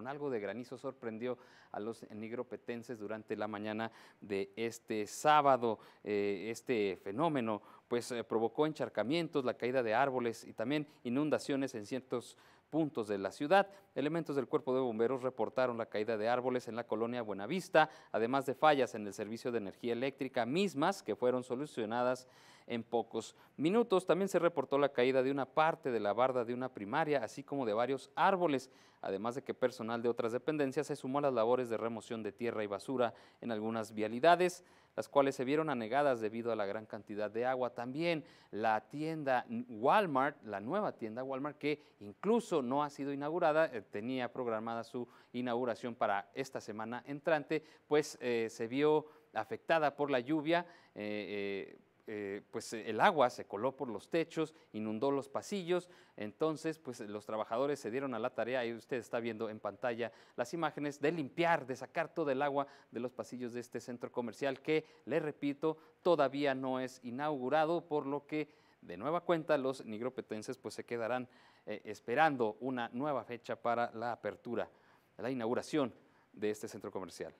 con algo de granizo sorprendió a los nigropetenses durante la mañana de este sábado. Eh, este fenómeno pues eh, provocó encharcamientos, la caída de árboles y también inundaciones en ciertos puntos de la ciudad. Elementos del cuerpo de bomberos reportaron la caída de árboles en la colonia Buenavista, además de fallas en el servicio de energía eléctrica mismas que fueron solucionadas en pocos minutos. También se reportó la caída de una parte de la barda de una primaria, así como de varios árboles, además de que personal de otras dependencias se sumó a las labores de remoción de tierra y basura en algunas vialidades, las cuales se vieron anegadas debido a la gran cantidad de agua. También la tienda Walmart, la nueva tienda Walmart, que incluso no ha sido inaugurada, eh, tenía programada su inauguración para esta semana entrante, pues eh, se vio afectada por la lluvia. Eh, eh, pues eh, el agua se coló por los techos, inundó los pasillos, entonces pues los trabajadores se dieron a la tarea, y usted está viendo en pantalla las imágenes de limpiar, de sacar todo el agua de los pasillos de este centro comercial que, le repito, todavía no es inaugurado, por lo que de nueva cuenta los nigropetenses pues se quedarán eh, esperando una nueva fecha para la apertura, la inauguración de este centro comercial.